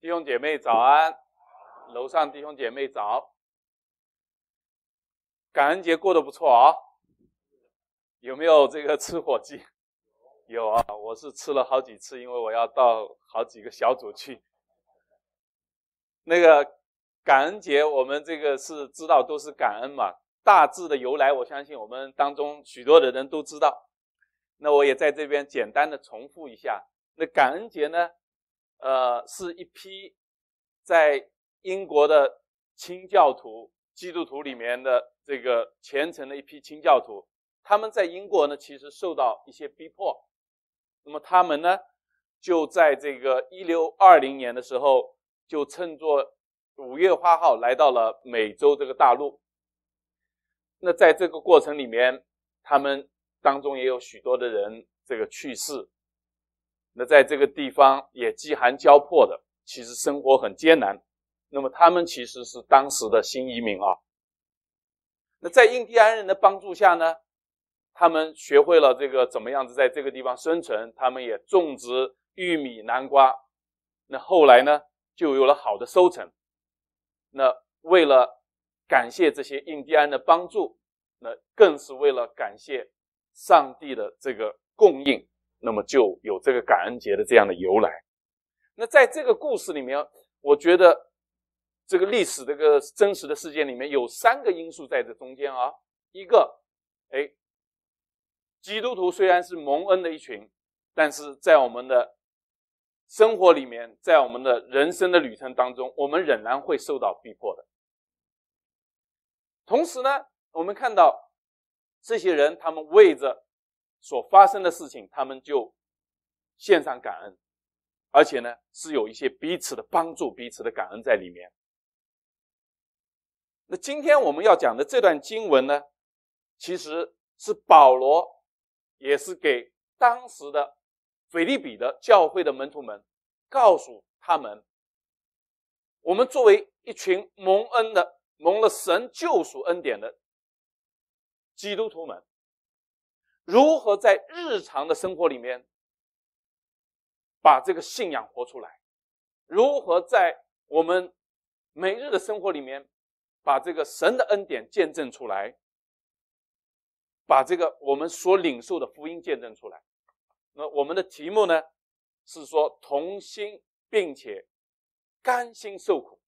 弟兄姐妹早安，楼上弟兄姐妹早。感恩节过得不错啊，有没有这个吃火鸡？有啊，我是吃了好几次，因为我要到好几个小组去。那个感恩节，我们这个是知道都是感恩嘛，大致的由来，我相信我们当中许多的人都知道。那我也在这边简单的重复一下。那感恩节呢？呃，是一批在英国的清教徒、基督徒里面的这个虔诚的一批清教徒，他们在英国呢，其实受到一些逼迫。那么他们呢，就在这个一六二零年的时候，就乘坐五月花号来到了美洲这个大陆。那在这个过程里面，他们当中也有许多的人这个去世。那在这个地方也饥寒交迫的，其实生活很艰难。那么他们其实是当时的新移民啊。那在印第安人的帮助下呢，他们学会了这个怎么样子在这个地方生存。他们也种植玉米、南瓜。那后来呢，就有了好的收成。那为了感谢这些印第安的帮助，那更是为了感谢上帝的这个供应。那么就有这个感恩节的这样的由来。那在这个故事里面，我觉得这个历史这个真实的事件里面有三个因素在这中间啊。一个，哎，基督徒虽然是蒙恩的一群，但是在我们的生活里面，在我们的人生的旅程当中，我们仍然会受到逼迫的。同时呢，我们看到这些人，他们为着。所发生的事情，他们就献上感恩，而且呢，是有一些彼此的帮助、彼此的感恩在里面。那今天我们要讲的这段经文呢，其实是保罗也是给当时的腓利比的教会的门徒们，告诉他们：我们作为一群蒙恩的、蒙了神救赎恩典的基督徒们。如何在日常的生活里面把这个信仰活出来？如何在我们每日的生活里面把这个神的恩典见证出来？把这个我们所领受的福音见证出来？那我们的题目呢是说同心并且甘心受苦。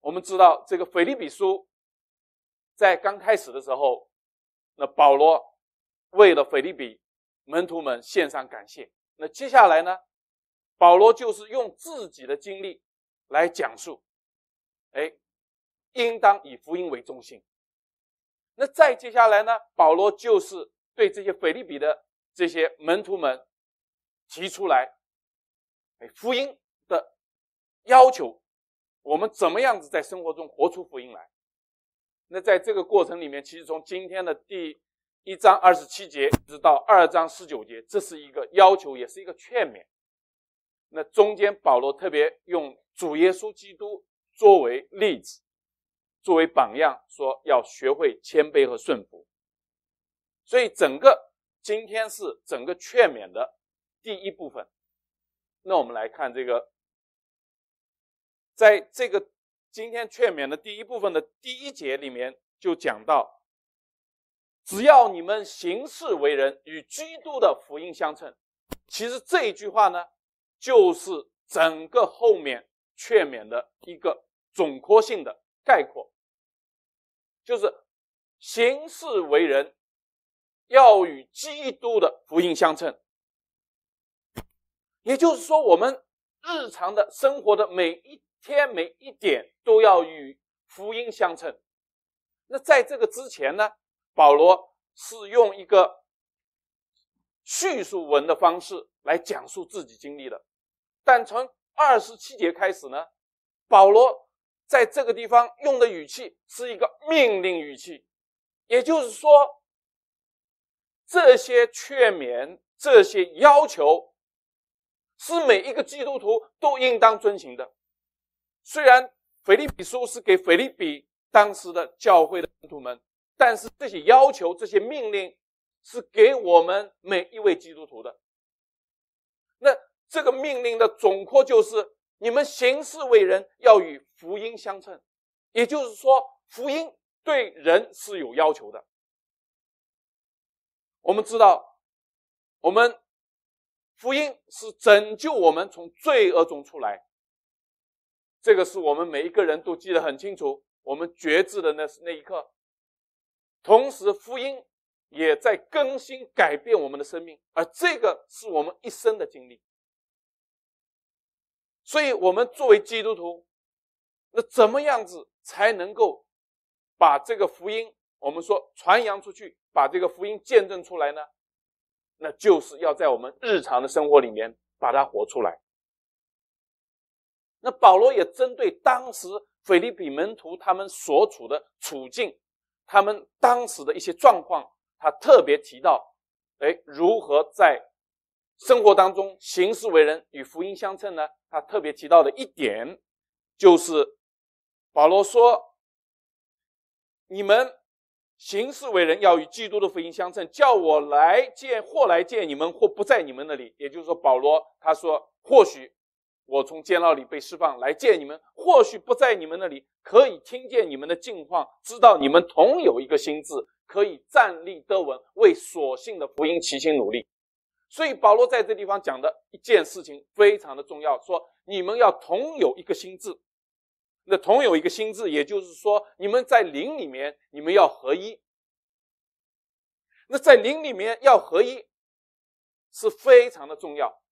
我们知道这个腓立比书在刚开始的时候，那保罗。为了腓利比门徒们献上感谢。那接下来呢？保罗就是用自己的经历来讲述，哎，应当以福音为中心。那再接下来呢？保罗就是对这些腓利比的这些门徒们提出来，哎，福音的要求，我们怎么样子在生活中活出福音来？那在这个过程里面，其实从今天的第。一章二十七节直到二章十九节，这是一个要求，也是一个劝勉。那中间保罗特别用主耶稣基督作为例子，作为榜样，说要学会谦卑和顺服。所以整个今天是整个劝勉的第一部分。那我们来看这个，在这个今天劝勉的第一部分的第一节里面，就讲到。只要你们行事为人与基督的福音相称，其实这一句话呢，就是整个后面劝勉的一个总括性的概括，就是行事为人要与基督的福音相称。也就是说，我们日常的生活的每一天每一点都要与福音相称。那在这个之前呢？保罗是用一个叙述文的方式来讲述自己经历的，但从二十七节开始呢，保罗在这个地方用的语气是一个命令语气，也就是说，这些劝勉、这些要求是每一个基督徒都应当遵循的。虽然腓利比书是给腓利比当时的教会的门徒们。但是这些要求、这些命令是给我们每一位基督徒的。那这个命令的总括就是：你们行事为人要与福音相称，也就是说，福音对人是有要求的。我们知道，我们福音是拯救我们从罪恶中出来，这个是我们每一个人都记得很清楚。我们觉知的那那一刻，同时福音也在更新改变我们的生命，而这个是我们一生的经历。所以，我们作为基督徒，那怎么样子才能够把这个福音，我们说传扬出去，把这个福音见证出来呢？那就是要在我们日常的生活里面把它活出来。那保罗也针对当时腓利比门徒他们所处的处境，他们当时的一些状况，他特别提到，哎，如何在生活当中行事为人与福音相称呢？他特别提到的一点，就是保罗说：“你们行事为人要与基督的福音相称，叫我来见或来见你们，或不在你们那里。”也就是说，保罗他说：“或许我从监牢里被释放来见你们，或许不在你们那里，可以听见你们的境况，知道你们同有一个心智，可以站立得稳，为所信的福音齐心努力。”所以保罗在这地方讲的一件事情非常的重要，说你们要同有一个心智，那同有一个心智，也就是说你们在灵里面你们要合一。那在灵里面要合一是非常的重要，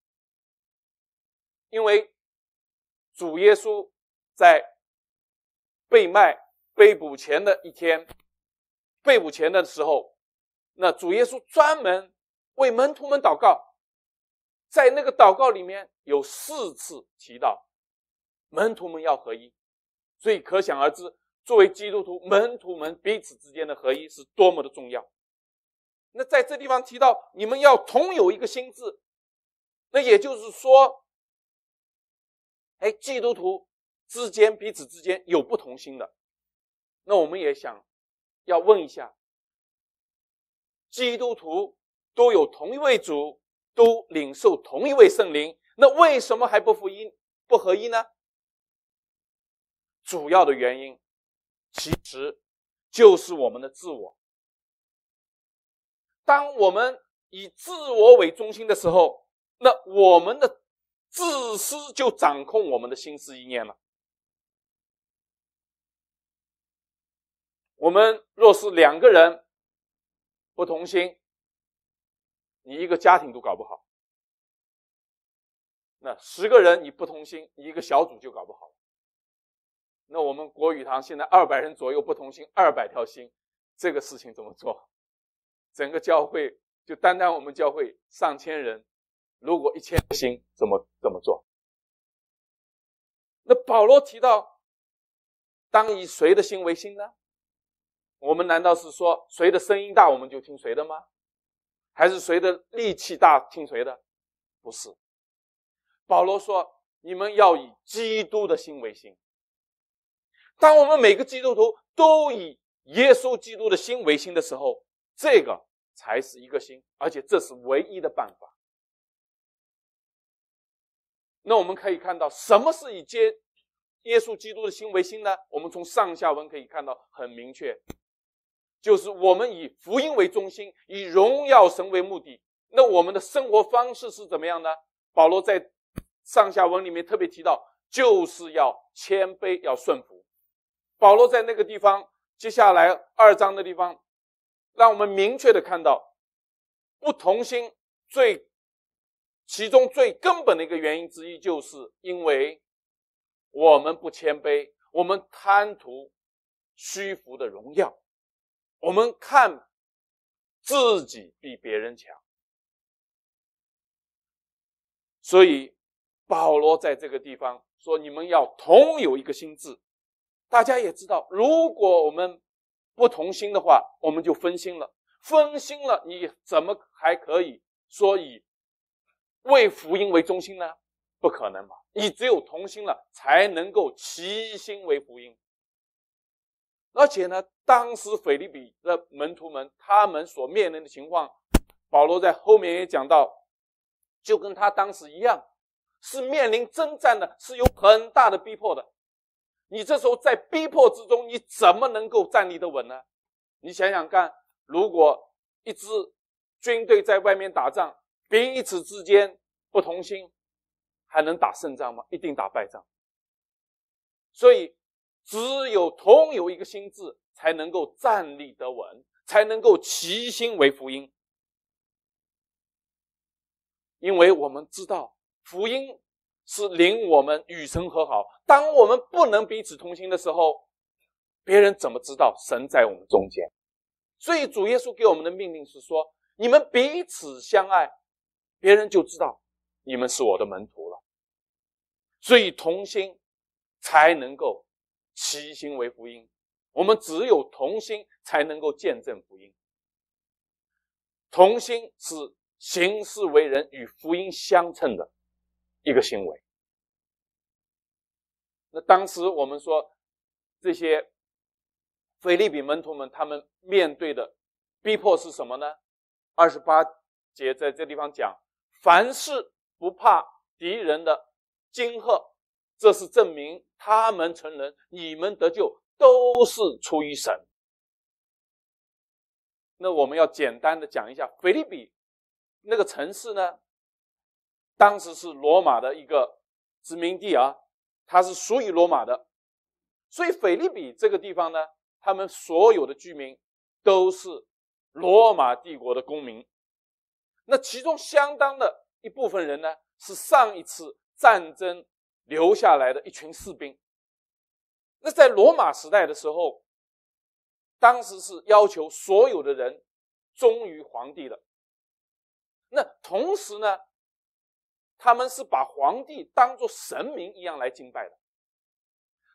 因为主耶稣在被卖被捕前的一天，被捕前的时候，那主耶稣专门。为门徒们祷告，在那个祷告里面有四次提到门徒们要合一，所以可想而知，作为基督徒，门徒们彼此之间的合一是多么的重要。那在这地方提到你们要同有一个心智，那也就是说，哎，基督徒之间彼此之间有不同心的，那我们也想要问一下，基督徒。都有同一位主，都领受同一位圣灵，那为什么还不福音不合一呢？主要的原因其实就是我们的自我。当我们以自我为中心的时候，那我们的自私就掌控我们的心思意念了。我们若是两个人不同心。你一个家庭都搞不好，那十个人你不同心，你一个小组就搞不好。那我们国语堂现在二百人左右不同心，二百条心，这个事情怎么做？整个教会就单单我们教会上千人，如果一千个心，怎么怎么做？那保罗提到，当以谁的心为心呢？我们难道是说谁的声音大，我们就听谁的吗？还是谁的力气大听谁的？不是。保罗说：“你们要以基督的心为心。”当我们每个基督徒都以耶稣基督的心为心的时候，这个才是一个心，而且这是唯一的办法。那我们可以看到，什么是以接耶稣基督的心为心呢？我们从上下文可以看到很明确。就是我们以福音为中心，以荣耀神为目的。那我们的生活方式是怎么样呢？保罗在上下文里面特别提到，就是要谦卑，要顺服。保罗在那个地方，接下来二章的地方，让我们明确的看到，不同心最其中最根本的一个原因之一，就是因为我们不谦卑，我们贪图虚浮的荣耀。我们看自己比别人强，所以保罗在这个地方说：“你们要同有一个心智。”大家也知道，如果我们不同心的话，我们就分心了。分心了，你怎么还可以说以为福音为中心呢？不可能吧？你只有同心了，才能够齐心为福音。而且呢，当时腓利比的门徒们，他们所面临的情况，保罗在后面也讲到，就跟他当时一样，是面临征战的，是有很大的逼迫的。你这时候在逼迫之中，你怎么能够站立得稳呢？你想想看，如果一支军队在外面打仗，彼此之间不同心，还能打胜仗吗？一定打败仗。所以，只有同有一个心智，才能够站立得稳，才能够齐心为福音。因为我们知道，福音是领我们与神和好。当我们不能彼此同心的时候，别人怎么知道神在我们中间？所以主耶稣给我们的命令是说：你们彼此相爱，别人就知道你们是我的门徒了。所以同心才能够齐心为福音。我们只有同心，才能够见证福音。同心是。行事为人与福音相称的一个行为。那当时我们说，这些菲利比门徒们，他们面对的逼迫是什么呢？二十八节在这地方讲，凡事不怕敌人的惊吓，这是证明他们成人，你们得救都是出于神。那我们要简单的讲一下菲利比。那个城市呢，当时是罗马的一个殖民地啊，它是属于罗马的，所以菲利比这个地方呢，他们所有的居民都是罗马帝国的公民。那其中相当的一部分人呢，是上一次战争留下来的一群士兵。那在罗马时代的时候，当时是要求所有的人忠于皇帝的。那同时呢，他们是把皇帝当做神明一样来敬拜的。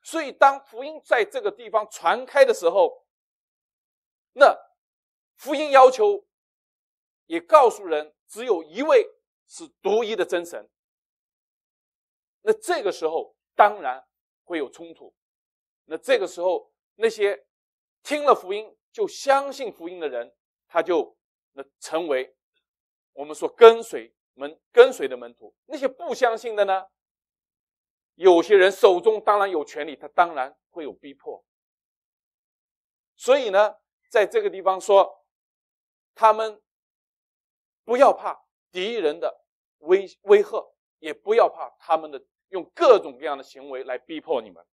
所以，当福音在这个地方传开的时候，那福音要求也告诉人，只有一位是独一的真神。那这个时候当然会有冲突。那这个时候，那些听了福音就相信福音的人，他就那成为。我们说跟随门跟随的门徒，那些不相信的呢？有些人手中当然有权利，他当然会有逼迫。所以呢，在这个地方说，他们不要怕敌人的威威吓，也不要怕他们的用各种各样的行为来逼迫你们。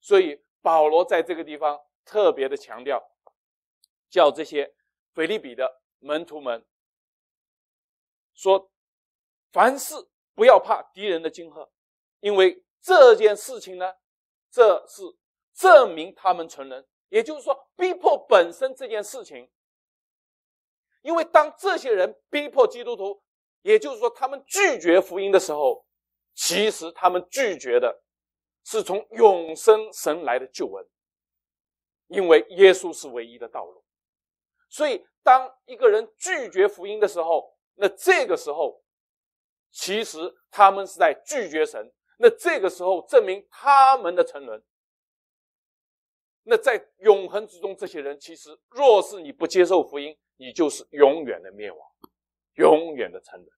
所以保罗在这个地方特别的强调，叫这些腓利比的门徒们。说，凡事不要怕敌人的惊吓，因为这件事情呢，这是证明他们成人。也就是说，逼迫本身这件事情，因为当这些人逼迫基督徒，也就是说他们拒绝福音的时候，其实他们拒绝的是从永生神来的救恩，因为耶稣是唯一的道路。所以，当一个人拒绝福音的时候，那这个时候，其实他们是在拒绝神。那这个时候证明他们的沉沦。那在永恒之中，这些人其实，若是你不接受福音，你就是永远的灭亡，永远的沉沦。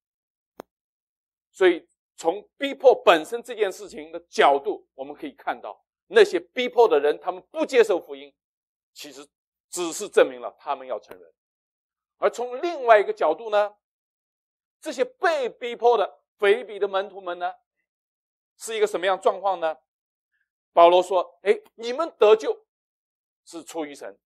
所以，从逼迫本身这件事情的角度，我们可以看到，那些逼迫的人，他们不接受福音，其实只是证明了他们要承认。而从另外一个角度呢？这些被逼迫的腓比的门徒们呢，是一个什么样状况呢？保罗说：“哎，你们得救是出于神，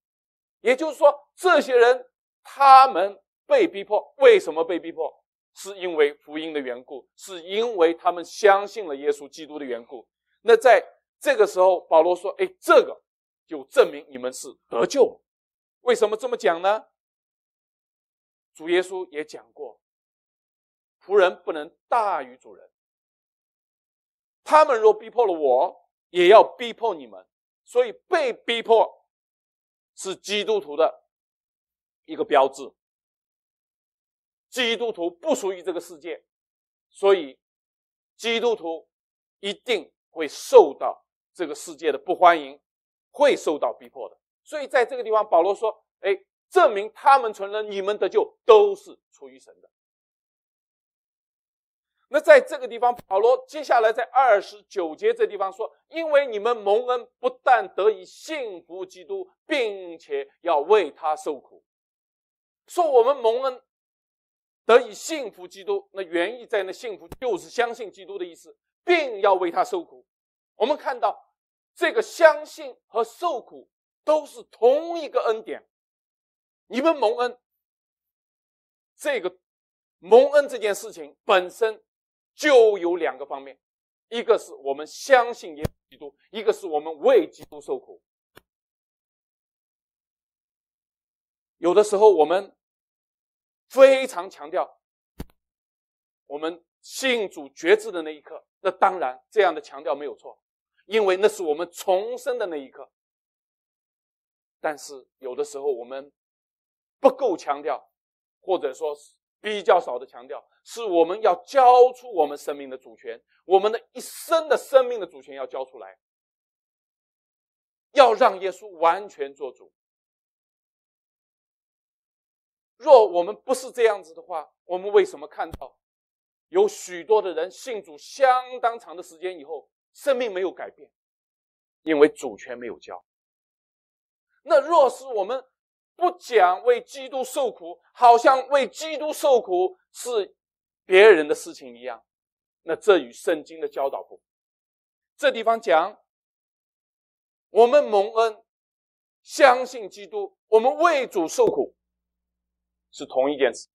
也就是说，这些人他们被逼迫，为什么被逼迫？是因为福音的缘故，是因为他们相信了耶稣基督的缘故。那在这个时候，保罗说：‘哎，这个就证明你们是得救了。’为什么这么讲呢？主耶稣也讲过。”仆人不能大于主人。他们若逼迫了我，也要逼迫你们。所以被逼迫是基督徒的一个标志。基督徒不属于这个世界，所以基督徒一定会受到这个世界的不欢迎，会受到逼迫的。所以在这个地方，保罗说：“哎，证明他们承认你们的救都是出于神的。”那在这个地方，保罗接下来在二十九节这地方说：“因为你们蒙恩，不但得以信服基督，并且要为他受苦。”说我们蒙恩得以信服基督，那原意在那信服就是相信基督的意思，并要为他受苦。我们看到这个相信和受苦都是同一个恩典。你们蒙恩，这个蒙恩这件事情本身。就有两个方面，一个是我们相信耶稣基督，一个是我们为基督受苦。有的时候我们非常强调我们信主觉知的那一刻，那当然这样的强调没有错，因为那是我们重生的那一刻。但是有的时候我们不够强调，或者说比较少的强调。是我们要交出我们生命的主权，我们的一生的生命的主权要交出来，要让耶稣完全做主。若我们不是这样子的话，我们为什么看到有许多的人信主相当长的时间以后，生命没有改变？因为主权没有交。那若是我们不讲为基督受苦，好像为基督受苦是。别人的事情一样，那这与圣经的教导不。这地方讲，我们蒙恩，相信基督，我们为主受苦，是同一件事。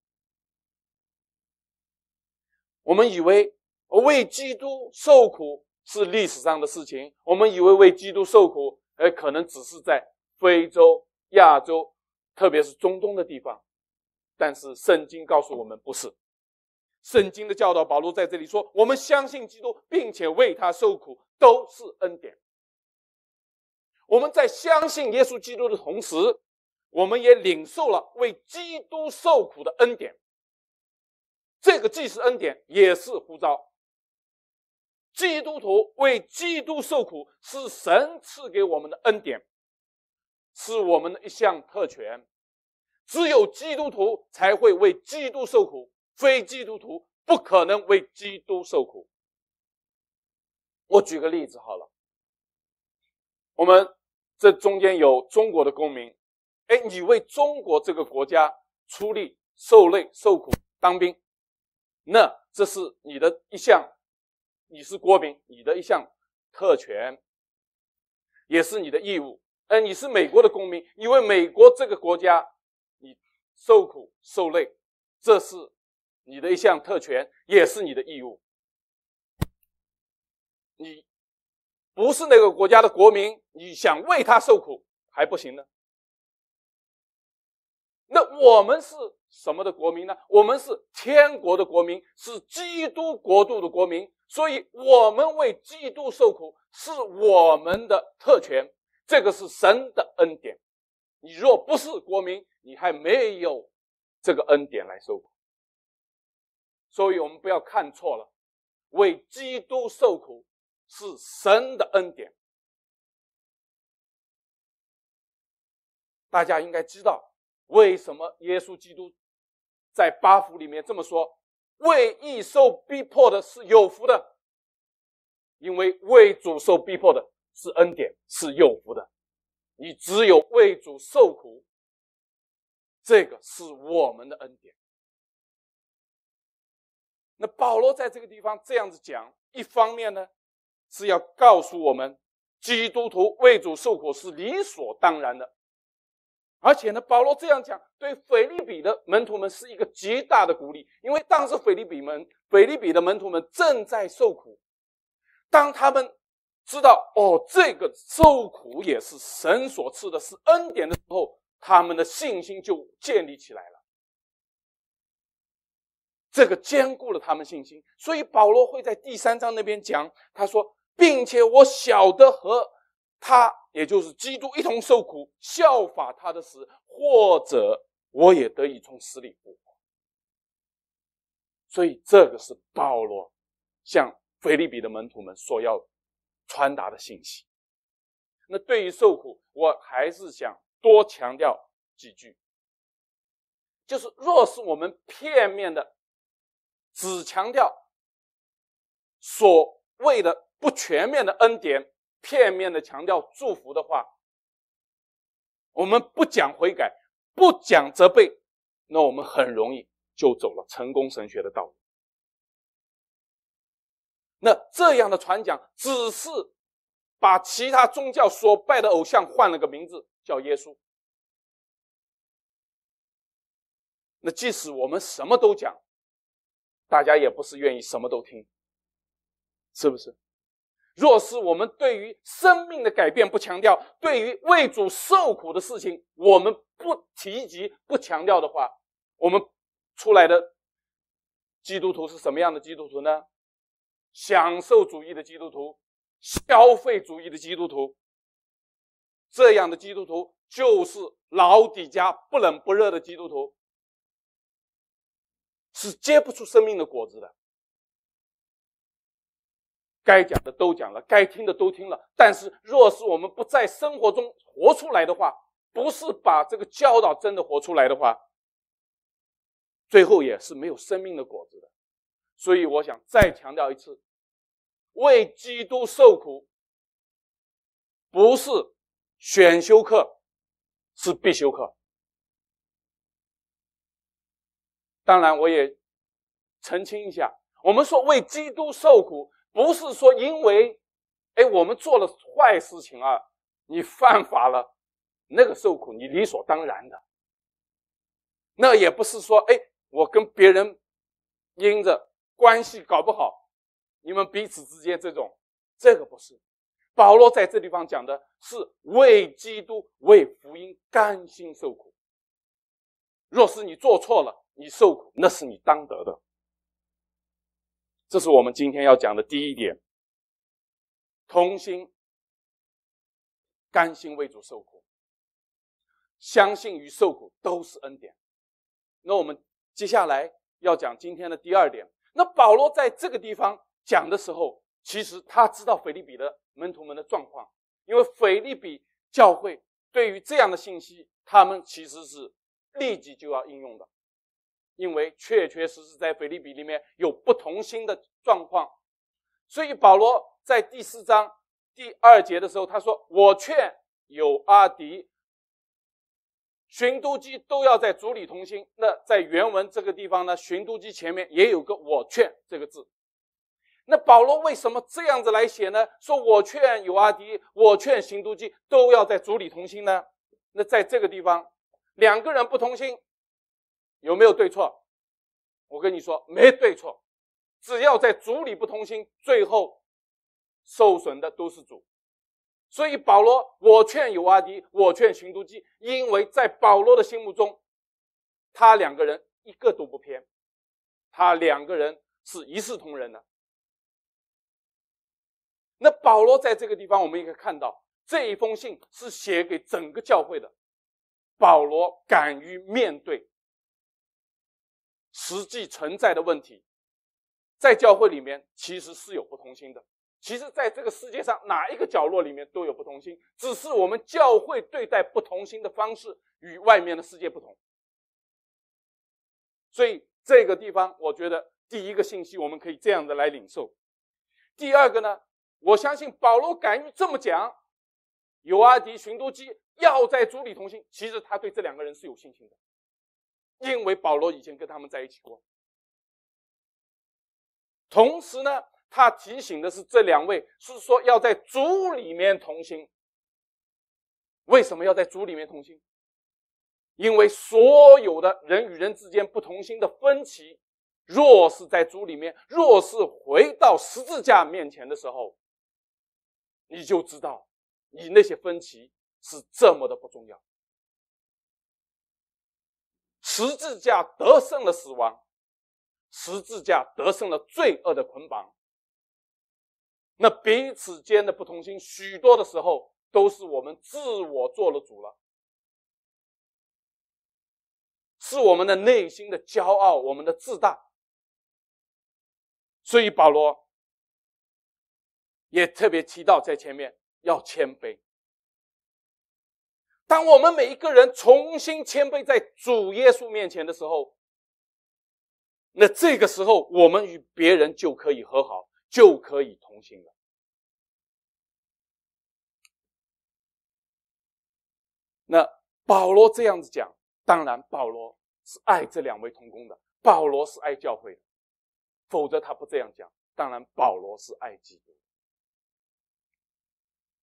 我们以为为基督受苦是历史上的事情，我们以为为基督受苦，而可能只是在非洲、亚洲，特别是中东的地方。但是圣经告诉我们，不是。圣经的教导，保罗在这里说：“我们相信基督，并且为他受苦，都是恩典。我们在相信耶稣基督的同时，我们也领受了为基督受苦的恩典。这个既是恩典，也是呼召。基督徒为基督受苦，是神赐给我们的恩典，是我们的一项特权。只有基督徒才会为基督受苦。”非基督徒不可能为基督受苦。我举个例子好了，我们这中间有中国的公民，哎，你为中国这个国家出力、受累、受苦、当兵，那这是你的一项，你是国民，你的一项特权，也是你的义务。哎，你是美国的公民，你为美国这个国家，你受苦受累，这是。你的一项特权也是你的义务。你不是那个国家的国民，你想为他受苦还不行呢。那我们是什么的国民呢？我们是天国的国民，是基督国度的国民，所以我们为基督受苦是我们的特权，这个是神的恩典。你若不是国民，你还没有这个恩典来受苦。所以我们不要看错了，为基督受苦是神的恩典。大家应该知道，为什么耶稣基督在八福里面这么说：“为义受逼迫的是有福的，因为为主受逼迫的是恩典，是有福的。你只有为主受苦，这个是我们的恩典。”那保罗在这个地方这样子讲，一方面呢是要告诉我们，基督徒为主受苦是理所当然的，而且呢，保罗这样讲对腓利比的门徒们是一个极大的鼓励，因为当时腓利比门腓利比的门徒们正在受苦，当他们知道哦，这个受苦也是神所赐的，是恩典的时候，他们的信心就建立起来了。这个兼顾了他们信心，所以保罗会在第三章那边讲，他说，并且我晓得和他，也就是基督一同受苦，效法他的死，或者我也得以从死里复活。所以这个是保罗向腓利比的门徒们所要传达的信息。那对于受苦，我还是想多强调几句，就是若是我们片面的。只强调所谓的不全面的恩典，片面的强调祝福的话，我们不讲悔改，不讲责备，那我们很容易就走了成功神学的道路。那这样的传讲，只是把其他宗教所拜的偶像换了个名字，叫耶稣。那即使我们什么都讲，大家也不是愿意什么都听，是不是？若是我们对于生命的改变不强调，对于为主受苦的事情我们不提及、不强调的话，我们出来的基督徒是什么样的基督徒呢？享受主义的基督徒，消费主义的基督徒，这样的基督徒就是老底家不冷不热的基督徒，是结不出生命的果子的。该讲的都讲了，该听的都听了，但是若是我们不在生活中活出来的话，不是把这个教导真的活出来的话，最后也是没有生命的果子的。所以我想再强调一次。为基督受苦，不是选修课，是必修课。当然，我也澄清一下，我们说为基督受苦，不是说因为，哎，我们做了坏事情啊，你犯法了，那个受苦你理所当然的。那也不是说，哎，我跟别人因着关系搞不好。你们彼此之间这种，这个不是。保罗在这地方讲的是为基督、为福音甘心受苦。若是你做错了，你受苦那是你当得的。这是我们今天要讲的第一点：同心、甘心为主受苦，相信与受苦都是恩典。那我们接下来要讲今天的第二点。那保罗在这个地方。讲的时候，其实他知道腓利比的门徒们的状况，因为腓利比教会对于这样的信息，他们其实是立即就要应用的，因为确确实实在腓利比里面有不同心的状况，所以保罗在第四章第二节的时候，他说：“我劝有阿迪、寻都基都要在主里同心。”那在原文这个地方呢，寻都基前面也有个“我劝”这个字。那保罗为什么这样子来写呢？说我劝有阿迪，我劝行都基都要在主里同心呢？那在这个地方，两个人不同心，有没有对错？我跟你说，没对错，只要在主里不同心，最后受损的都是主。所以保罗，我劝有阿迪，我劝行都基，因为在保罗的心目中，他两个人一个都不偏，他两个人是一视同仁的。那保罗在这个地方，我们也可以看到，这一封信是写给整个教会的。保罗敢于面对实际存在的问题，在教会里面其实是有不同心的。其实，在这个世界上哪一个角落里面都有不同心，只是我们教会对待不同心的方式与外面的世界不同。所以，这个地方我觉得第一个信息我们可以这样的来领受。第二个呢？我相信保罗敢于这么讲，有阿迪、寻都基要在主里同心。其实他对这两个人是有信心的，因为保罗以前跟他们在一起过。同时呢，他提醒的是这两位是说要在主里面同心。为什么要在主里面同心？因为所有的人与人之间不同心的分歧，若是在主里面，若是回到十字架面前的时候。你就知道，你那些分歧是这么的不重要。十字架得胜了死亡，十字架得胜了罪恶的捆绑。那彼此间的不同心，许多的时候都是我们自我做了主了，是我们的内心的骄傲，我们的自大。所以保罗。也特别提到在前面要谦卑。当我们每一个人重新谦卑在主耶稣面前的时候，那这个时候我们与别人就可以和好，就可以同行了。那保罗这样子讲，当然保罗是爱这两位同工的，保罗是爱教会的，否则他不这样讲。当然，保罗是爱基督。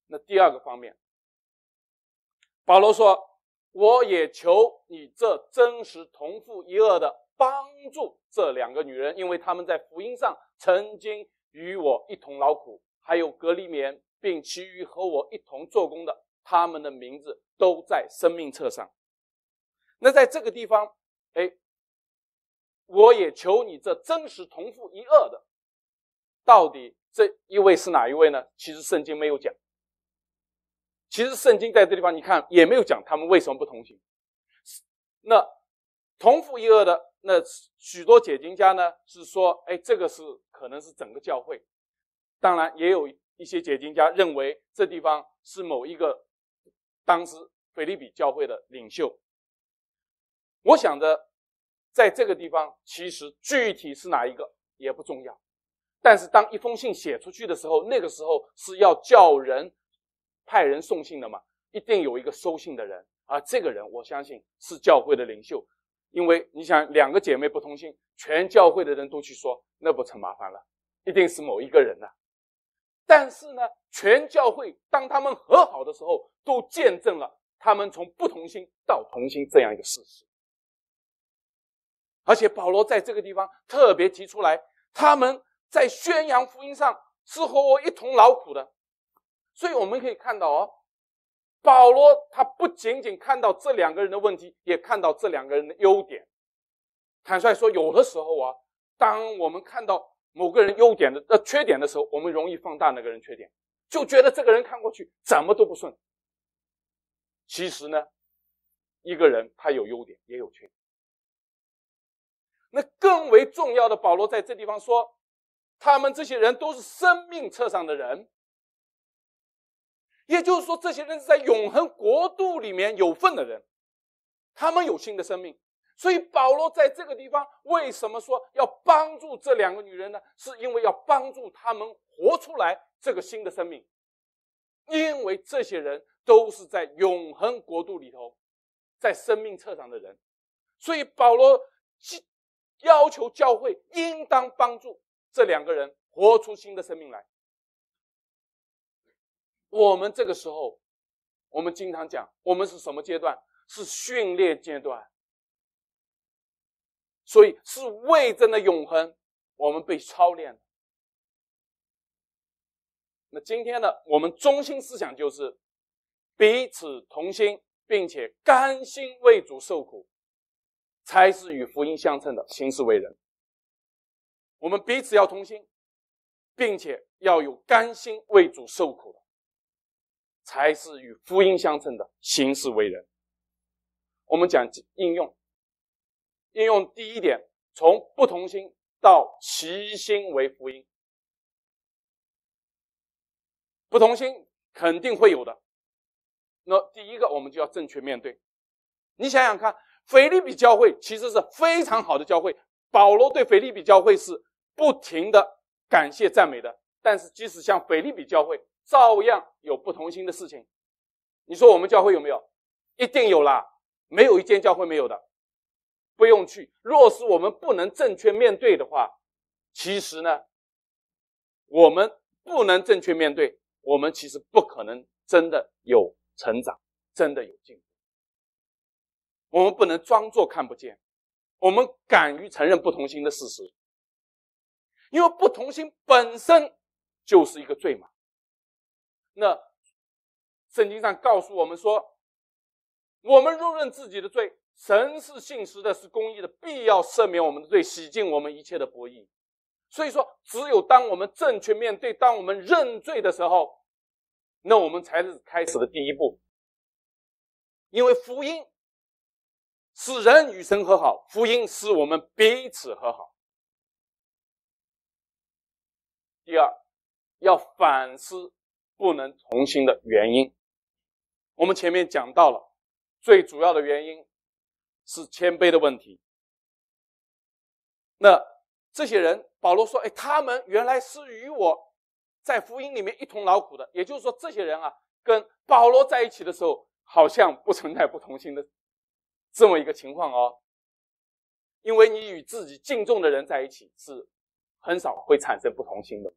那第二个方面，保罗说：“我也求你这真实同父一二的帮助这两个女人，因为他们在福音上曾经与我一同劳苦，还有格利棉，并其余和我一同做工的，他们的名字都在生命册上。那在这个地方，哎，我也求你这真实同父一二的。”到底这一位是哪一位呢？其实圣经没有讲。其实圣经在这地方，你看也没有讲他们为什么不同行。那同父异二的那许多解经家呢，是说，哎，这个是可能是整个教会。当然，也有一些解经家认为这地方是某一个当时腓利比教会的领袖。我想着，在这个地方，其实具体是哪一个也不重要。但是当一封信写出去的时候，那个时候是要叫人派人送信的嘛，一定有一个收信的人，而这个人我相信是教会的领袖，因为你想两个姐妹不通信，全教会的人都去说，那不成麻烦了，一定是某一个人呐。但是呢，全教会当他们和好的时候，都见证了他们从不同心到同心这样一个事实。而且保罗在这个地方特别提出来，他们。在宣扬福音上是和我一同劳苦的，所以我们可以看到哦，保罗他不仅仅看到这两个人的问题，也看到这两个人的优点。坦率说，有的时候啊，当我们看到某个人优点的呃缺点的时候，我们容易放大那个人缺点，就觉得这个人看过去怎么都不顺。其实呢，一个人他有优点也有缺点。那更为重要的，保罗在这地方说。他们这些人都是生命册上的人，也就是说，这些人是在永恒国度里面有份的人，他们有新的生命。所以保罗在这个地方为什么说要帮助这两个女人呢？是因为要帮助他们活出来这个新的生命，因为这些人都是在永恒国度里头，在生命册上的人，所以保罗要求教会应当帮助。这两个人活出新的生命来。我们这个时候，我们经常讲，我们是什么阶段？是训练阶段。所以是为真的永恒，我们被操练。那今天呢，我们中心思想就是彼此同心，并且甘心为主受苦，才是与福音相称的行事为人。我们彼此要同心，并且要有甘心为主受苦的，才是与福音相称的行事为人。我们讲应用，应用第一点，从不同心到齐心为福音。不同心肯定会有的，那第一个我们就要正确面对。你想想看，腓利比教会其实是非常好的教会，保罗对腓利比教会是。不停的感谢赞美的，但是即使像腓利比教会，照样有不同心的事情。你说我们教会有没有？一定有啦，没有一间教会没有的，不用去。若是我们不能正确面对的话，其实呢，我们不能正确面对，我们其实不可能真的有成长，真的有进步。我们不能装作看不见，我们敢于承认不同心的事实。因为不同心本身就是一个罪嘛。那圣经上告诉我们说，我们若认自己的罪，神是信实的，是公义的，必要赦免我们的罪，洗净我们一切的不义。所以说，只有当我们正确面对，当我们认罪的时候，那我们才是开始的第一步。因为福音使人与神和好，福音使我们彼此和好。第二，要反思不能同心的原因。我们前面讲到了，最主要的原因是谦卑的问题。那这些人，保罗说：“哎，他们原来是与我在福音里面一同劳苦的。”也就是说，这些人啊，跟保罗在一起的时候，好像不存在不同心的这么一个情况哦。因为你与自己敬重的人在一起，是很少会产生不同心的。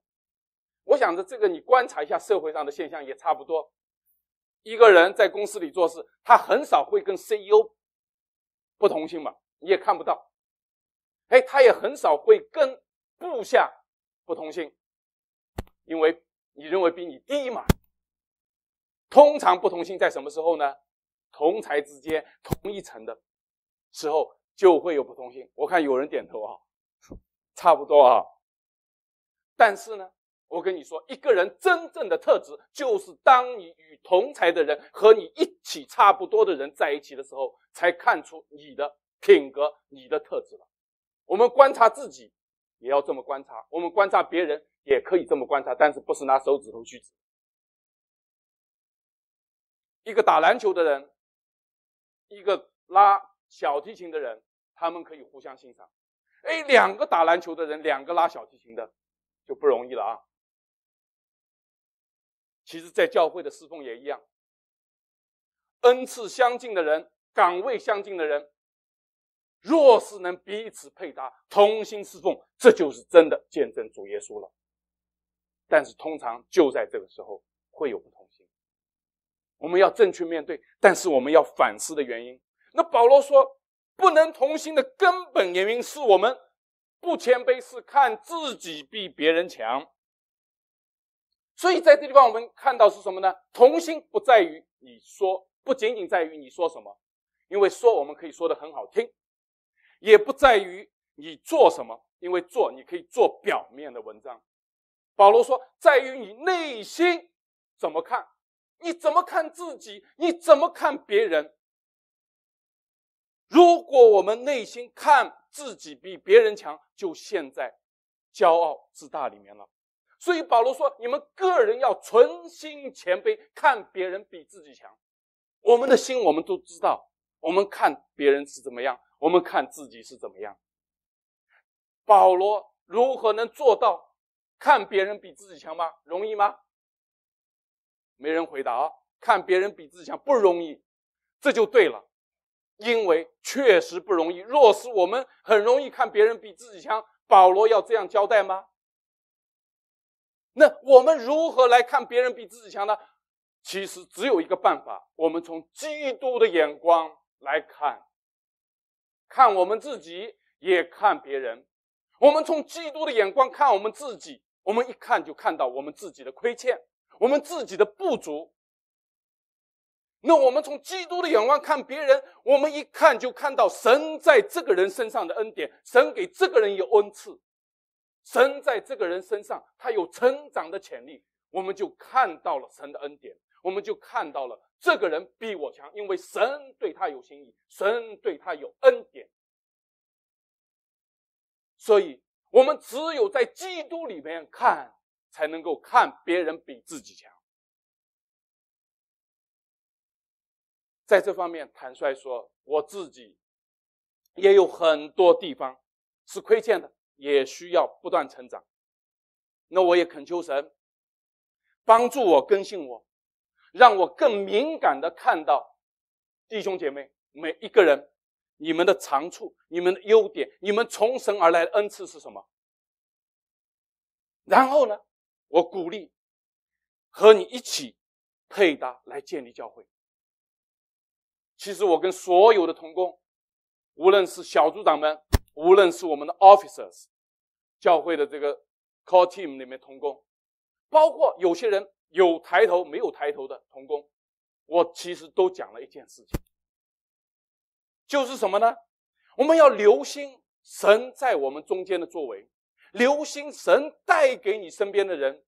我想着这个，你观察一下社会上的现象也差不多。一个人在公司里做事，他很少会跟 CEO 不同心嘛，你也看不到。哎，他也很少会跟部下不同心，因为你认为比你低嘛。通常不同心在什么时候呢？同才之间同一层的时候就会有不同心。我看有人点头啊，差不多啊。但是呢？我跟你说，一个人真正的特质，就是当你与同才的人和你一起差不多的人在一起的时候，才看出你的品格、你的特质了。我们观察自己，也要这么观察；我们观察别人，也可以这么观察，但是不是拿手指头去指。一个打篮球的人，一个拉小提琴的人，他们可以互相欣赏。哎，两个打篮球的人，两个拉小提琴的，就不容易了啊。其实，在教会的侍奉也一样，恩赐相近的人，岗位相近的人，若是能彼此配搭，同心侍奉，这就是真的见证主耶稣了。但是，通常就在这个时候会有不同心，我们要正确面对，但是我们要反思的原因。那保罗说，不能同心的根本原因是我们不谦卑，是看自己比别人强。所以在这地方，我们看到是什么呢？同心不在于你说，不仅仅在于你说什么，因为说我们可以说的很好听；也不在于你做什么，因为做你可以做表面的文章。保罗说，在于你内心怎么看，你怎么看自己，你怎么看别人。如果我们内心看自己比别人强，就陷在骄傲自大里面了。所以保罗说：“你们个人要存心谦卑，看别人比自己强。我们的心，我们都知道，我们看别人是怎么样，我们看自己是怎么样。保罗如何能做到看别人比自己强吗？容易吗？没人回答啊！看别人比自己强不容易，这就对了，因为确实不容易。若是我们很容易看别人比自己强，保罗要这样交代吗？”那我们如何来看别人比自己强呢？其实只有一个办法，我们从基督的眼光来看，看我们自己，也看别人。我们从基督的眼光看我们自己，我们一看就看到我们自己的亏欠，我们自己的不足。那我们从基督的眼光看别人，我们一看就看到神在这个人身上的恩典，神给这个人有恩赐。神在这个人身上，他有成长的潜力，我们就看到了神的恩典，我们就看到了这个人比我强，因为神对他有心意，神对他有恩典。所以，我们只有在基督里面看，才能够看别人比自己强。在这方面，坦率说，我自己也有很多地方是亏欠的。也需要不断成长，那我也恳求神帮助我更新我，让我更敏感的看到弟兄姐妹每一个人你们的长处、你们的优点、你们从神而来的恩赐是什么。然后呢，我鼓励和你一起配搭来建立教会。其实我跟所有的同工，无论是小组长们。无论是我们的 officers，教会的这个 core team 里面同工，包括有些人有抬头没有抬头的同工，我其实都讲了一件事情，就是什么呢？我们要留心神在我们中间的作为，留心神带给你身边的人，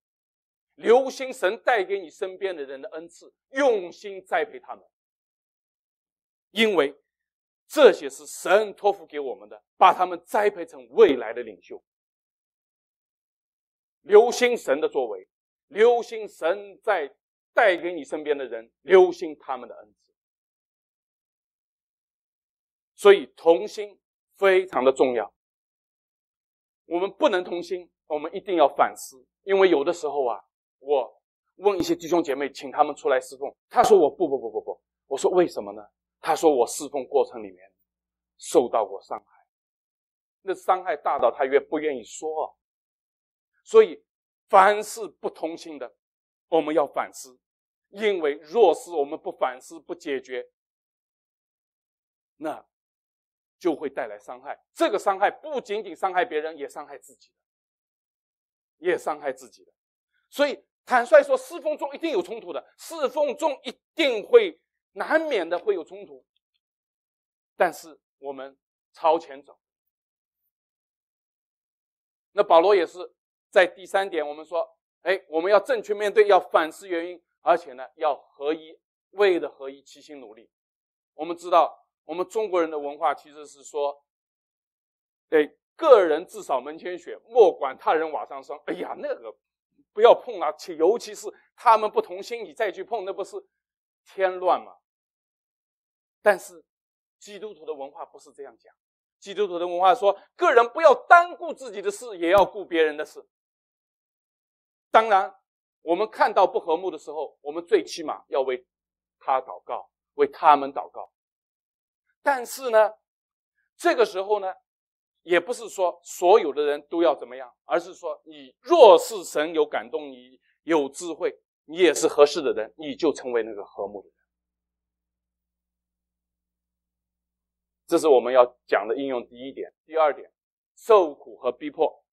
留心神带给你身边的人的恩赐，用心栽培他们，因为。这些是神托付给我们的，把他们栽培成未来的领袖。留心神的作为，留心神在带给你身边的人，留心他们的恩赐。所以同心非常的重要。我们不能同心，我们一定要反思，因为有的时候啊，我问一些弟兄姐妹，请他们出来侍奉，他说我不不不不不，我说为什么呢？他说我侍奉过程里面受到过伤害，那伤害大到他越不愿意说，所以凡是不同心的，我们要反思，因为若是我们不反思不解决，那。就会带来伤害。这个伤害不仅仅伤害别人，也伤害自己的，也伤害自己的。所以，坦率说，侍奉中一定有冲突的，侍奉中一定会难免的会有冲突。但是，我们朝前走。那保罗也是在第三点，我们说，哎，我们要正确面对，要反思原因，而且呢，要合一，为了合一，齐心努力。我们知道。我们中国人的文化其实是说，对个人自扫门前雪，莫管他人瓦上霜。哎呀，那个不要碰啊！且尤其是他们不同心，你再去碰，那不是添乱吗？但是基督徒的文化不是这样讲。基督徒的文化说，个人不要单顾自己的事，也要顾别人的事。当然，我们看到不和睦的时候，我们最起码要为他祷告，为他们祷告。但是呢，这个时候呢，也不是说所有的人都要怎么样，而是说你若是神有感动，你有智慧，你也是合适的人，你就成为那个和睦的人。这是我们要讲的应用第一点。第二点，受苦和逼迫，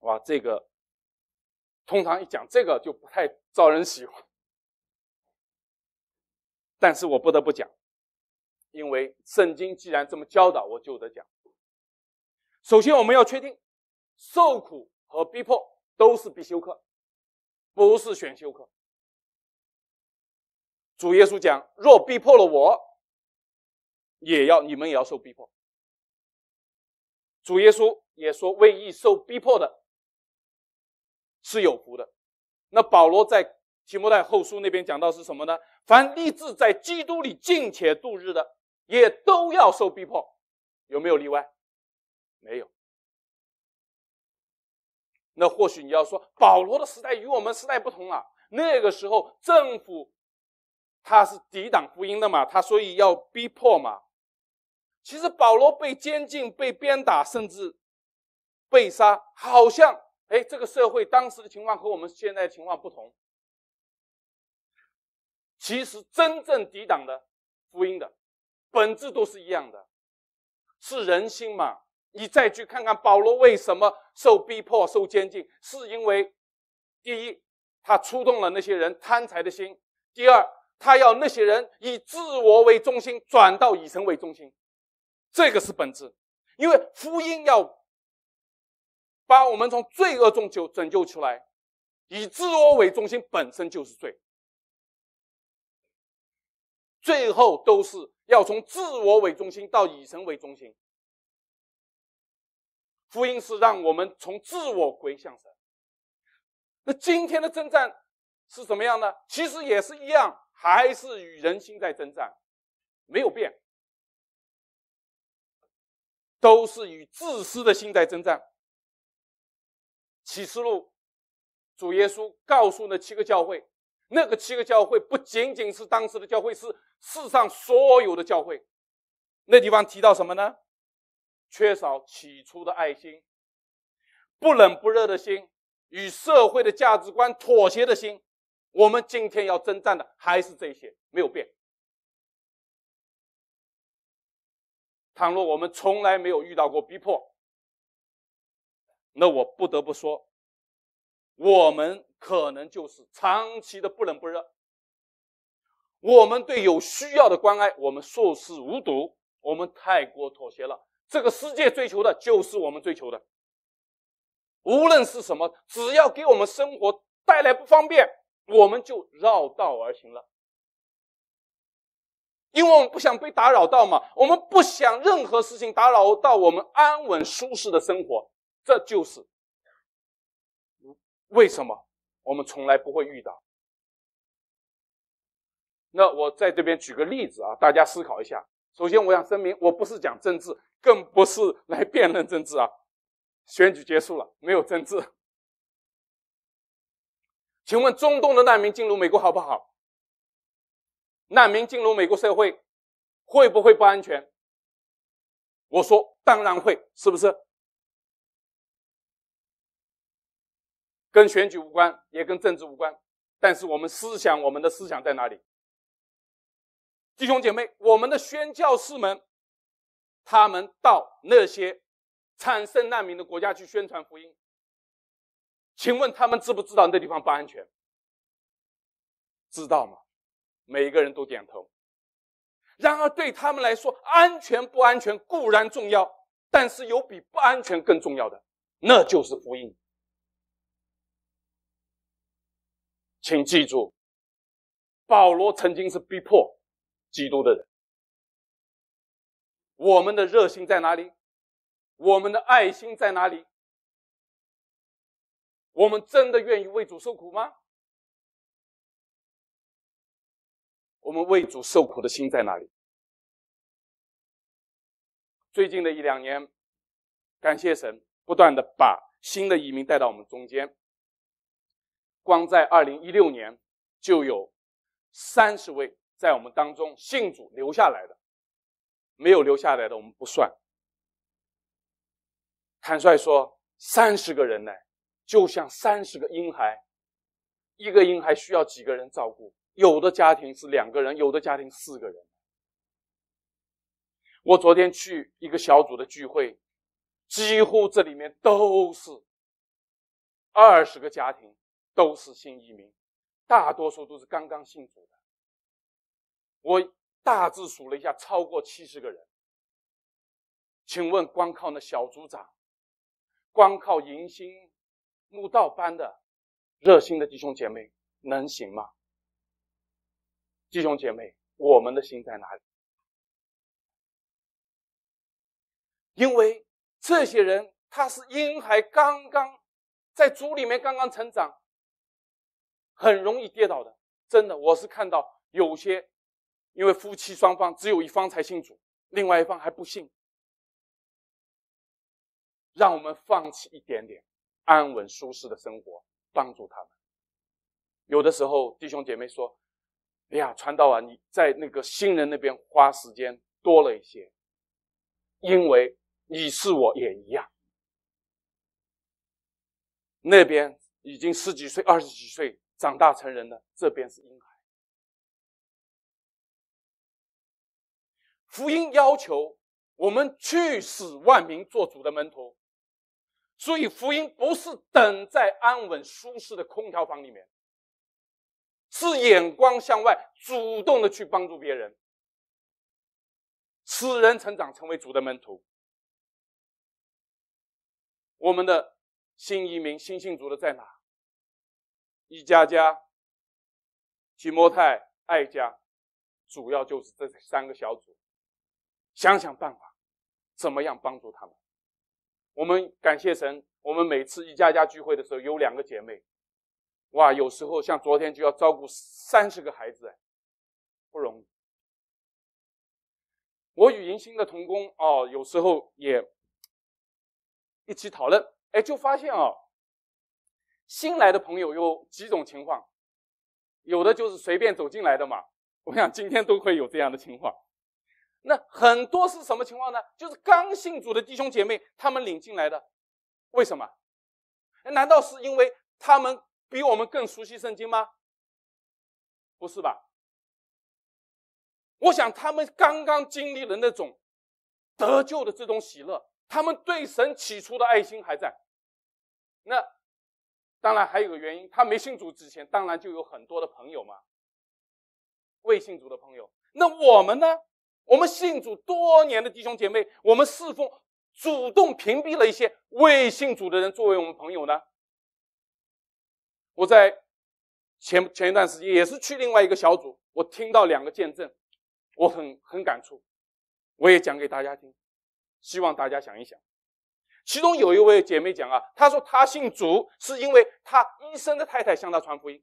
哇，这个通常一讲这个就不太招人喜欢，但是我不得不讲。因为圣经既然这么教导，我就得讲。首先，我们要确定，受苦和逼迫都是必修课，不是选修课。主耶稣讲：“若逼迫了我，也要你们也要受逼迫。”主耶稣也说：“为义受逼迫的，是有福的。”那保罗在提摩太后书那边讲到是什么呢？凡立志在基督里敬且度日的。也都要受逼迫，有没有例外？没有。那或许你要说，保罗的时代与我们时代不同啊。那个时候政府他是抵挡福音的嘛，他所以要逼迫嘛。其实保罗被监禁、被鞭打，甚至被杀，好像哎，这个社会当时的情况和我们现在情况不同。其实真正抵挡的福音的。本质都是一样的，是人心嘛？你再去看看保罗为什么受逼迫、受监禁，是因为第一，他触动了那些人贪财的心；第二，他要那些人以自我为中心转到以神为中心，这个是本质。因为福音要把我们从罪恶中救拯救出来，以自我为中心本身就是罪。最后都是要从自我为中心到以神为中心。福音是让我们从自我归向神。那今天的征战是怎么样呢？其实也是一样，还是与人心在征战，没有变，都是与自私的心在征战。启示录，主耶稣告诉那七个教会。那个七个教会不仅仅是当时的教会，是世上所有的教会。那地方提到什么呢？缺少起初的爱心，不冷不热的心，与社会的价值观妥协的心。我们今天要征战的还是这些，没有变。倘若我们从来没有遇到过逼迫，那我不得不说，我们。可能就是长期的不冷不热。我们对有需要的关爱，我们熟视无睹，我们太过妥协了。这个世界追求的就是我们追求的，无论是什么，只要给我们生活带来不方便，我们就绕道而行了。因为我们不想被打扰到嘛，我们不想任何事情打扰到我们安稳舒适的生活，这就是为什么。我们从来不会遇到。那我在这边举个例子啊，大家思考一下。首先，我想声明，我不是讲政治，更不是来辩论政治啊。选举结束了，没有政治。请问中东的难民进入美国好不好？难民进入美国社会会不会不安全？我说当然会，是不是？跟选举无关，也跟政治无关，但是我们思想，我们的思想在哪里？弟兄姐妹，我们的宣教士们，他们到那些产生难民的国家去宣传福音，请问他们知不知道那地方不安全？知道吗？每一个人都点头。然而对他们来说，安全不安全固然重要，但是有比不安全更重要的，那就是福音。请记住，保罗曾经是逼迫基督的人。我们的热心在哪里？我们的爱心在哪里？我们真的愿意为主受苦吗？我们为主受苦的心在哪里？最近的一两年，感谢神，不断的把新的移民带到我们中间。光在二零一六年，就有三十位在我们当中信主留下来的，没有留下来的我们不算。坦率说，三十个人呢，就像三十个婴孩，一个婴孩需要几个人照顾？有的家庭是两个人，有的家庭四个人。我昨天去一个小组的聚会，几乎这里面都是二十个家庭。都是新移民，大多数都是刚刚信主的。我大致数了一下，超过七十个人。请问，光靠那小组长，光靠迎新慕道班的热心的弟兄姐妹，能行吗？弟兄姐妹，我们的心在哪里？因为这些人他是婴孩，刚刚在主里面刚刚成长。很容易跌倒的，真的，我是看到有些，因为夫妻双方只有一方才信主，另外一方还不信，让我们放弃一点点安稳舒适的生活，帮助他们。有的时候，弟兄姐妹说：“哎呀，传道啊，你在那个新人那边花时间多了一些，因为你是我也一样，那边已经十几岁、二十几岁。”长大成人了这边是婴孩。福音要求我们去使万民做主的门徒，所以福音不是等在安稳舒适的空调房里面，是眼光向外，主动的去帮助别人，使人成长成为主的门徒。我们的新移民、新信主的在哪？一家家、提摩太、爱家，主要就是这三个小组，想想办法，怎么样帮助他们？我们感谢神，我们每次一家家聚会的时候，有两个姐妹，哇，有时候像昨天就要照顾三十个孩子，不容易。我与迎新的同工哦，有时候也一起讨论，哎，就发现哦。新来的朋友有几种情况，有的就是随便走进来的嘛。我想今天都会有这样的情况。那很多是什么情况呢？就是刚信主的弟兄姐妹，他们领进来的。为什么？难道是因为他们比我们更熟悉圣经吗？不是吧？我想他们刚刚经历了那种得救的这种喜乐，他们对神起初的爱心还在。那。当然还有个原因，他没信主之前，当然就有很多的朋友嘛，未信主的朋友。那我们呢？我们信主多年的弟兄姐妹，我们是否主动屏蔽了一些未信主的人作为我们朋友呢？我在前前一段时间也是去另外一个小组，我听到两个见证，我很很感触，我也讲给大家听，希望大家想一想。其中有一位姐妹讲啊，她说她信主是因为她医生的太太向她传福音。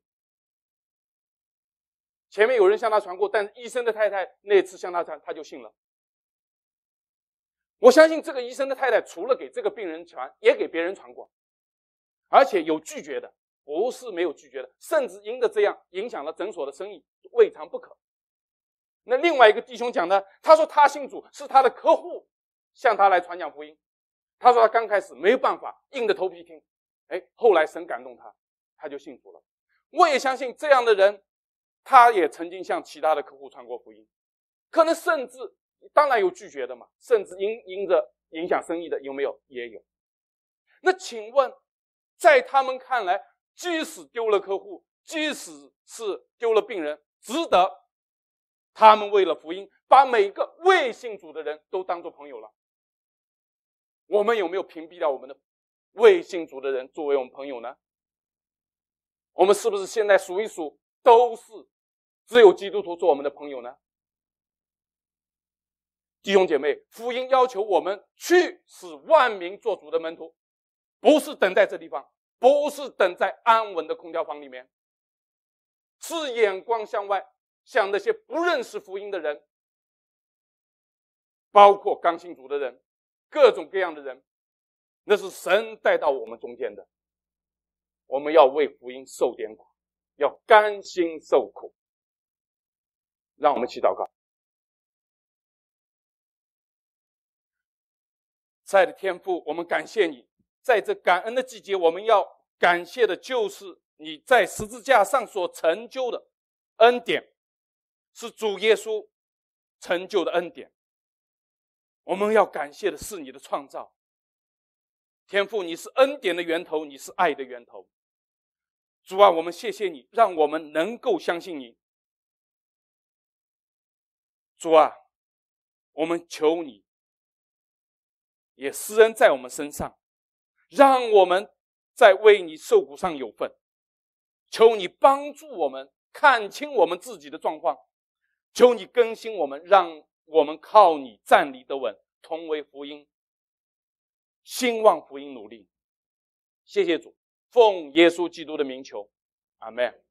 前面有人向她传过，但是医生的太太那次向她传，她就信了。我相信这个医生的太太除了给这个病人传，也给别人传过，而且有拒绝的，不是没有拒绝的，甚至因着这样影响了诊所的生意，未尝不可。那另外一个弟兄讲呢，他说他信主是他的客户向他来传讲福音，他说他刚开始没有办法硬着头皮听，哎，后来神感动他，他就信主了。我也相信这样的人，他也曾经向其他的客户传过福音，可能甚至。当然有拒绝的嘛，甚至因因着影响生意的有没有？也有。那请问，在他们看来，即使丢了客户，即使是丢了病人，值得他们为了福音，把每个未信主的人都当做朋友了？我们有没有屏蔽掉我们的未信主的人作为我们朋友呢？我们是不是现在数一数，都是只有基督徒做我们的朋友呢？弟兄姐妹，福音要求我们去使万民做主的门徒，不是等在这地方，不是等在安稳的空调房里面，是眼光向外，向那些不认识福音的人，包括刚信主的人，各种各样的人，那是神带到我们中间的。我们要为福音受点苦，要甘心受苦。让我们祈祷告。在的天父，我们感谢你，在这感恩的季节，我们要感谢的就是你在十字架上所成就的恩典，是主耶稣成就的恩典。我们要感谢的是你的创造，天父，你是恩典的源头，你是爱的源头。主啊，我们谢谢你，让我们能够相信你。主啊，我们求你。也施恩在我们身上，让我们在为你受苦上有份。求你帮助我们看清我们自己的状况，求你更新我们，让我们靠你站立得稳，同为福音，兴旺福音努力。谢谢主，奉耶稣基督的名求，阿门。